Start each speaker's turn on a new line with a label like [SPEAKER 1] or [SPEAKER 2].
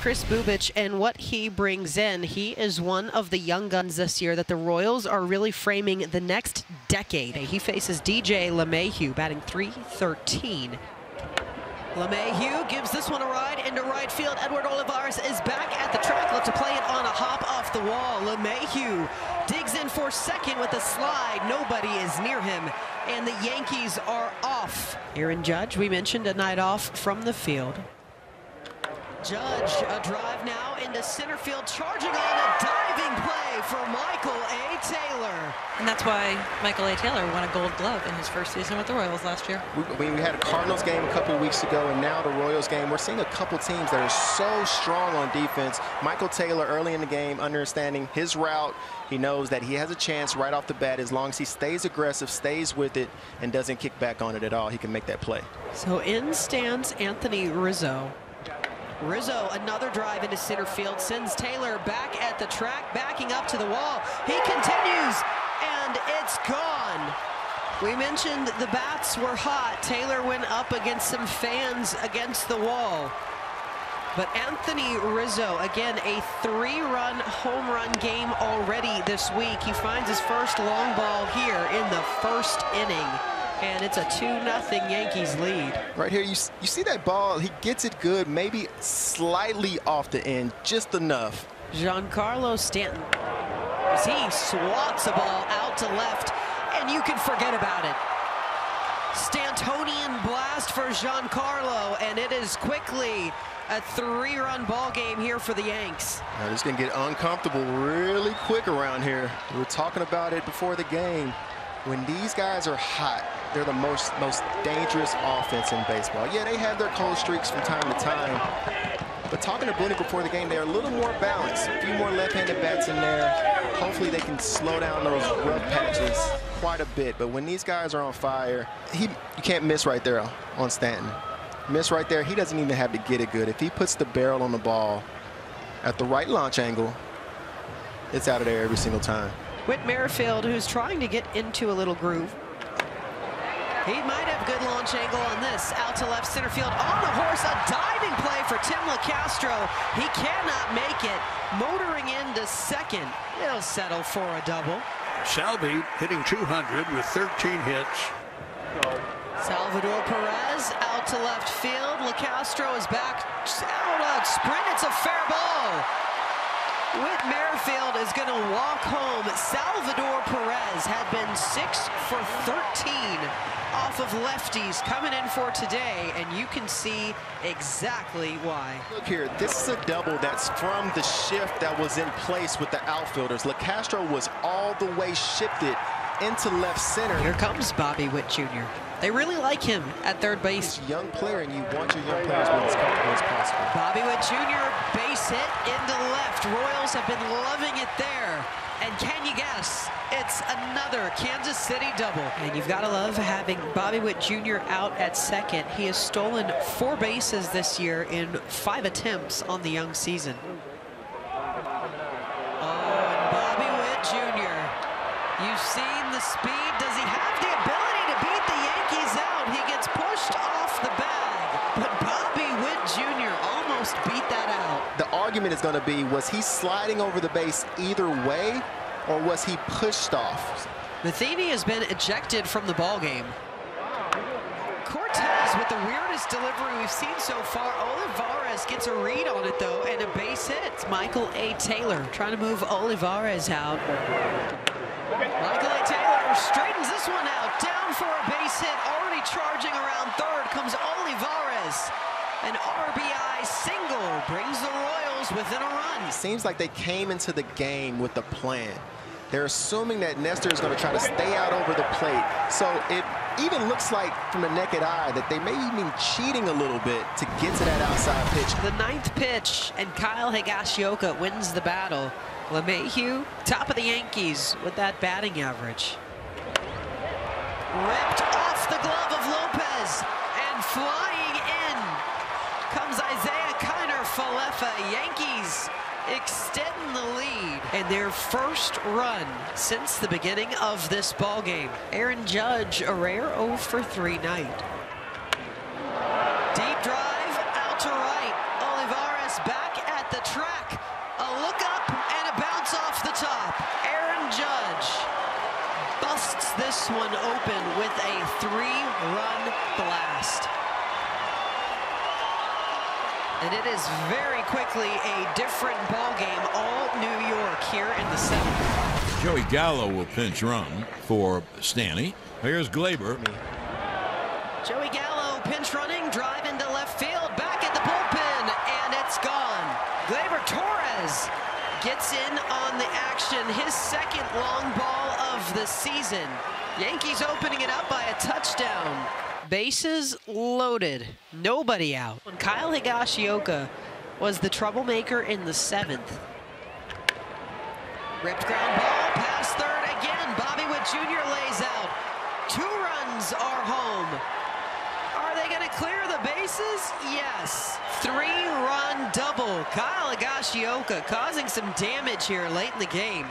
[SPEAKER 1] Kris Bubic and what he brings in. He is one of the young guns this year that the Royals are really framing the next decade. He faces DJ LeMahieu, batting 313. LeMahieu gives this one a ride into right field. Edward Olivares is back at the track. To play it on a hop off the wall. LeMahieu digs in for second with a slide. Nobody is near him. And the Yankees are off. Aaron Judge, we mentioned a night off from the field. Judge, a drive now into center field, charging on a diving play for Michael A. Taylor.
[SPEAKER 2] And that's why Michael A. Taylor won a gold glove in his first season with the Royals last year.
[SPEAKER 3] We, we had a Cardinals game a couple of weeks ago, and now the Royals game. We're seeing a couple teams that are so strong on defense. Michael Taylor early in the game, understanding his route. He knows that he has a chance right off the bat as long as he stays aggressive, stays with it, and doesn't kick back on it at all. He can make that play.
[SPEAKER 1] So in stands Anthony Rizzo. Rizzo, another drive into center field, sends Taylor back at the track, backing up to the wall. He continues, and it's gone. We mentioned the bats were hot. Taylor went up against some fans against the wall. But Anthony Rizzo, again, a three-run home run game already this week. He finds his first long ball here in the first inning and it's a 2-0 Yankees lead.
[SPEAKER 3] Right here, you, you see that ball, he gets it good, maybe slightly off the end, just enough.
[SPEAKER 1] Giancarlo Stanton, as he swats a ball out to left, and you can forget about it. Stantonian blast for Giancarlo, and it is quickly a three-run ball game here for the Yanks.
[SPEAKER 3] Now, this can get uncomfortable really quick around here. We were talking about it before the game. When these guys are hot, they're the most most dangerous offense in baseball. Yeah, they have their cold streaks from time to time. But talking to Booney before the game, they're a little more balanced. A few more left-handed bats in there. Hopefully they can slow down those rough patches quite a bit. But when these guys are on fire, he you can't miss right there on Stanton. Miss right there, he doesn't even have to get it good. If he puts the barrel on the ball at the right launch angle, it's out of there every single time.
[SPEAKER 1] Whit Merrifield, who's trying to get into a little groove, he might have good launch angle on this. Out to left center field on the horse. A diving play for Tim Locastro. He cannot make it. Motoring in into second. He'll settle for a double.
[SPEAKER 4] Salvy hitting 200 with 13 hits.
[SPEAKER 1] Salvador Perez out to left field. LaCastro is back. Out sprint. It's a fair ball. Whit Merrifield is going to walk home. Salvador Perez had been 6 for 13 off of lefties coming in for today, and you can see exactly why.
[SPEAKER 3] Look here, this is a double that's from the shift that was in place with the outfielders. Locastro was all the way shifted into left center.
[SPEAKER 1] Here comes Bobby Witt Jr. They really like him at third base.
[SPEAKER 3] He's a young player, and you want your young players to be as comfortable as possible.
[SPEAKER 1] Bobby Witt Jr. base hit into left. Royals have been loving it there. And can you guess? It's another Kansas City double. And you've got to love having Bobby Witt Jr. out at second. He has stolen four bases this year in five attempts on the young season. Oh, and Bobby Witt Jr. You've seen the speed. Does he have the ability to beat the Yankees out? He gets pushed off the bag. But Bobby Witt Jr. almost beat that out.
[SPEAKER 3] The argument is going to be, was he sliding over the base either way, or was he pushed off?
[SPEAKER 1] Matheny has been ejected from the ball game. Cortes with the weirdest delivery we've seen so far. Olivares gets a read on it, though, and a base hit. It's Michael A. Taylor trying to move Olivares out. Michael A. Taylor straightens this one out. Down for a base hit. Already charging around third comes Olivares. An RBI single brings the Royals within a run.
[SPEAKER 3] It seems like they came into the game with a plan. They're assuming that Nestor is going to try to stay out over the plate. So it even looks like from the naked eye that they may even be cheating a little bit to get to that outside pitch.
[SPEAKER 1] The ninth pitch, and Kyle Higashioka wins the battle. LeMahieu, top of the Yankees with that batting average. Ripped off the glove of Lopez, and flying in comes Isiah Kiner Falefa. Yankees extend the lead in their first run since the beginning of this ball game. Aaron Judge, a rare 0 for 3 night. Deep drive out to right. Olivares back at the track. A look up and a bounce off the top. Aaron Judge busts this one open with a three-run blast. And it is very quickly a different ball game, all New York here in the seventh.
[SPEAKER 5] Joey Gallo will pinch run for Stanny. Here's Gleyber.
[SPEAKER 1] Joey Gallo pinch running, drive into left field, back at the bullpen, and it's gone. Gleyber Torres gets in on the action, his second long ball of the season. Yankees opening it up by a touchdown. Bases loaded, nobody out. When Kyle Higashioka was the troublemaker in the seventh. Ripped ground ball, past third again. Bobby Witt Jr. lays out. Two runs are home. Are they going to clear the bases? Yes. Three-run double. Kyle Higashioka causing some damage here late in the game.